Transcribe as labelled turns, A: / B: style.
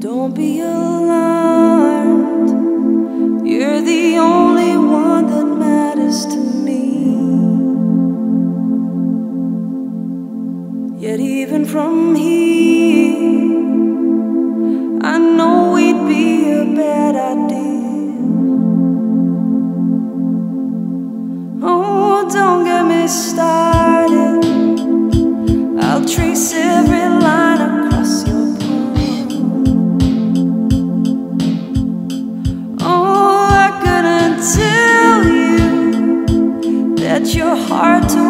A: Don't be alone. Oh, don't get me started. I'll trace every line across your palm. Oh, I couldn't tell you that you're hard to.